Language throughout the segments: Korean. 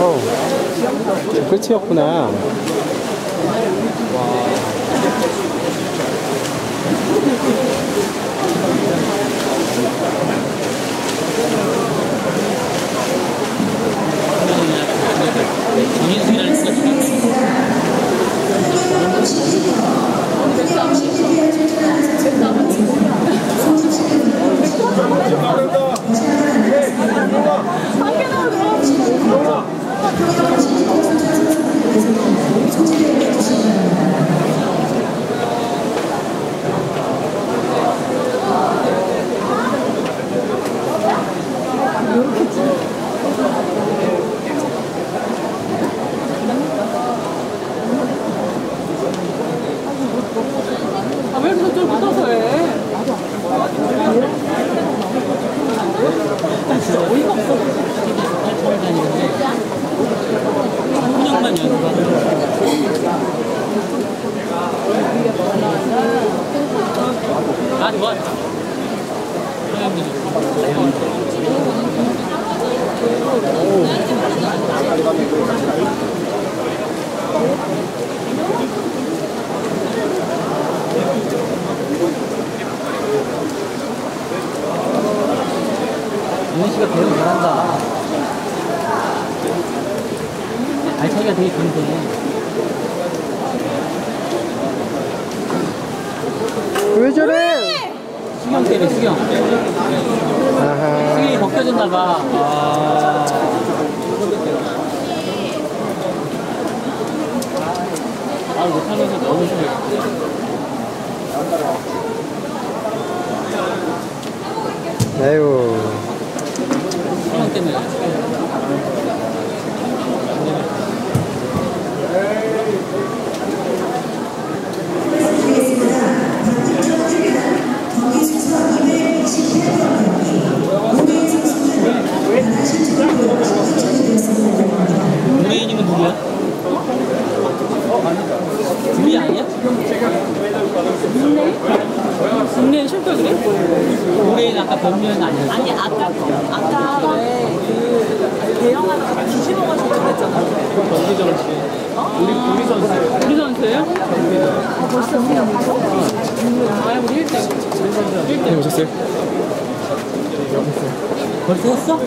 어, 끝이었구나. 정인수이라는 수가 있어. 아, 왜 이렇게 좀 붙어서 해? 진짜 어이가 없어. 처음 다니는데 3년만 연수하고 윤희 씨가 배우 잘한다. 알차기가 되게 긴데. 왜 저래? 때문에 수경. 아하. 수경이 벗겨졌나봐. 아. 아, 못하면서 너무 심해. 아유. 수경 때문에. 둘이 아니야? 국내 실격 그래? 우레인 아까 변면 아니야? 아니, 아까 거. 아까 왜그 대형 하나 뒤집어가지고 그랬잖아. 우리 선수예요? 아, 벌써 우리 아, 우리 1등. 네, 오셨어요? 벌써 했어?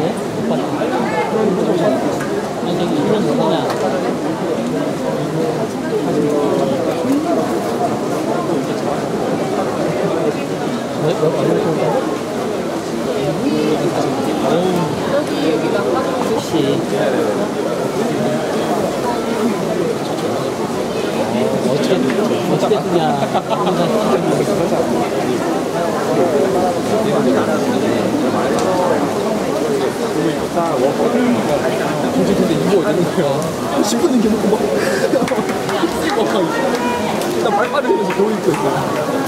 예? 오빠. 아니, 저기, 이런 누구냐. 왜, 왜, 얼굴 볼까? 혹시. 어, 어떻게, 뜨냐. 근데 근데 이거 어디 있는 거야? 10분은 계속 막. 나 발빠르면서 겨우 입고 있어.